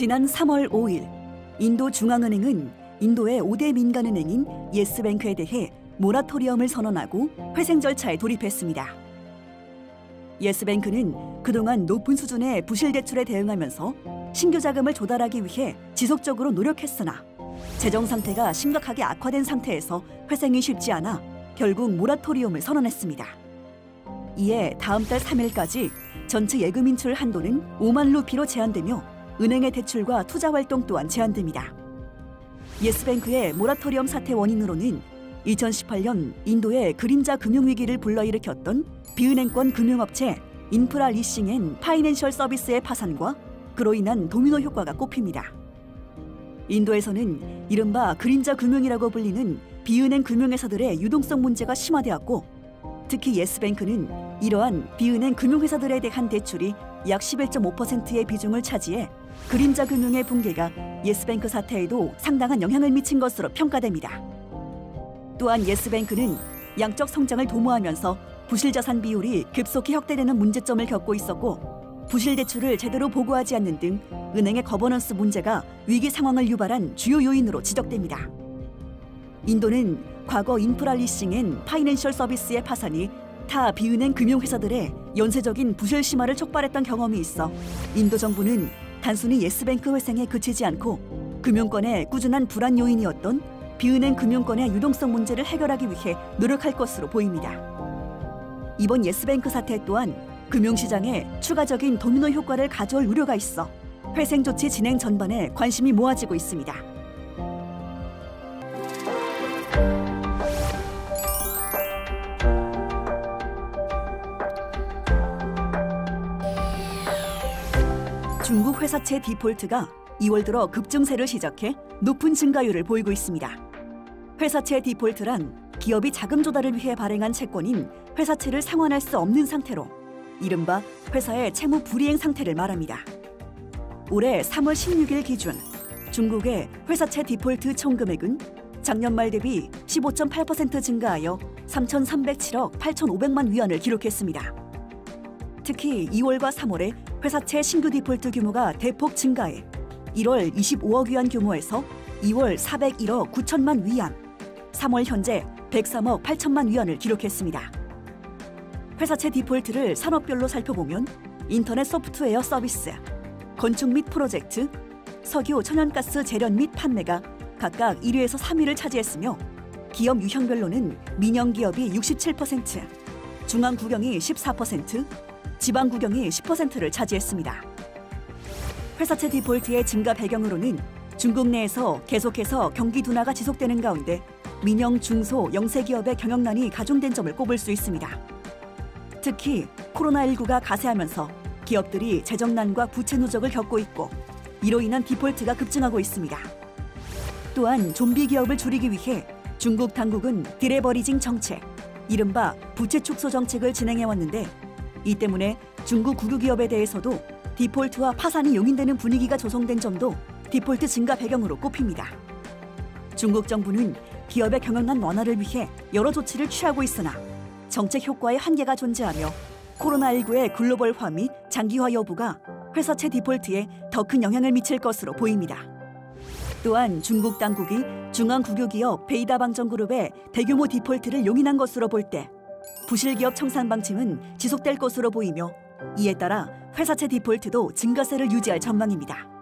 지난 3월 5일 인도 중앙은행은 인도의 5대 민간은행인 예스뱅크에 대해 모라토리엄을 선언하고 회생 절차에 돌입했습니다. 예스뱅크는 그동안 높은 수준의 부실 대출에 대응하면서 신규 자금을 조달하기 위해 지속적으로 노력했으나 재정 상태가 심각하게 악화된 상태에서 회생이 쉽지 않아 결국 모라토리엄을 선언했습니다. 이에 다음 달 3일까지 전체 예금 인출 한도는 5만 루피로 제한되며 은행의 대출과 투자 활동 또한 제한됩니다. 예스뱅크의 모라토리엄 사태 원인으로는 2018년 인도의 그림자 금융위기를 불러일으켰던 비은행권 금융업체 인프라 Leasing and Financial Service의 파산과 그로 인한 도미노 효과가 꼽힙니다. 인도에서는 이른바 그림자 금융이라고 불리는 비은행 금융회사들의 유동성 문제가 심화되었고 특히 예스뱅크는 이러한 비은행 금융회사들에 대한 대출이 약 11.5%의 비중을 차지해 그림자 금융의 붕괴가 예스뱅크 사태에도 상당한 영향을 미친 것으로 평가됩니다. 또한 예스뱅크는 양적 성장을 도모하면서 부실 자산 비율이 급속히 확대되는 문제점을 겪고 있었고 부실 대출을 제대로 보고하지 않는 등 은행의 거버넌스 문제가 위기 상황을 유발한 주요 요인으로 지적됩니다. 인도는 과거 인프라 Leasing and Financial Service의 파산이 타 비은행 금융회사들의 연쇄적인 부실 심화를 촉발했던 경험이 있어 인도 정부는 단순히 예스뱅크 회생에 그치지 않고 금융권의 꾸준한 불안 요인이었던 비은행 금융권의 유동성 문제를 해결하기 위해 노력할 것으로 보입니다. 이번 예스뱅크 사태 또한 금융시장에 추가적인 도미노 효과를 가져올 우려가 있어 회생 조치 진행 전반에 관심이 모아지고 있습니다. 중국 회사채 디폴트가 2월 들어 급증세를 시작해 높은 증가율을 보이고 있습니다. 회사채 디폴트란 기업이 자금 조달을 위해 발행한 채권인 회사채를 상환할 수 없는 상태로 이른바 회사의 채무 불이행 상태를 말합니다. 올해 3월 16일 기준 중국의 회사채 디폴트 총 금액은 작년 말 대비 15.8% 증가하여 3,307억 8,500만 위안을 기록했습니다. 특히 2월과 3월에 회사채 신규 디폴트 규모가 대폭 증가해 1월 25억 위안 규모에서 2월 401억 9천만 위안, 3월 현재 103억 8천만 위안을 기록했습니다. 회사채 디폴트를 산업별로 살펴보면 인터넷 소프트웨어 서비스, 건축 및 프로젝트, 석유, 천연가스 재련 및 판매가 각각 1위에서 3위를 차지했으며 기업 유형별로는 민영 기업이 67%, 중앙 국영이 14%, 지방 국영이 10%를 차지했습니다. 회사채 디폴트의 증가 배경으로는 중국 내에서 계속해서 경기 둔화가 지속되는 가운데 민영 중소 영세 기업의 경영난이 가중된 점을 꼽을 수 있습니다. 특히 코로나19가 가세하면서 기업들이 재정난과 부채 누적을 겪고 있고 이로 인한 디폴트가 급증하고 있습니다. 또한 좀비 기업을 줄이기 위해 중국 당국은 디레버리징 정책, 이른바 부채 축소 정책을 진행해 왔는데 이 때문에 중국 국유기업에 대해서도 디폴트와 파산이 용인되는 분위기가 조성된 점도 디폴트 증가 배경으로 꼽힙니다. 중국 정부는 기업의 경영난 완화를 위해 여러 조치를 취하고 있으나 정책 효과에 한계가 존재하며 코로나19의 글로벌화 및 장기화 여부가 회사채 디폴트에 더 큰 영향을 미칠 것으로 보입니다. 또한 중국 당국이 중앙 국유기업 베이다 방정그룹의 대규모 디폴트를 용인한 것으로 볼때 부실기업 청산 방침은 지속될 것으로 보이며 이에 따라 회사채 디폴트도 증가세를 유지할 전망입니다.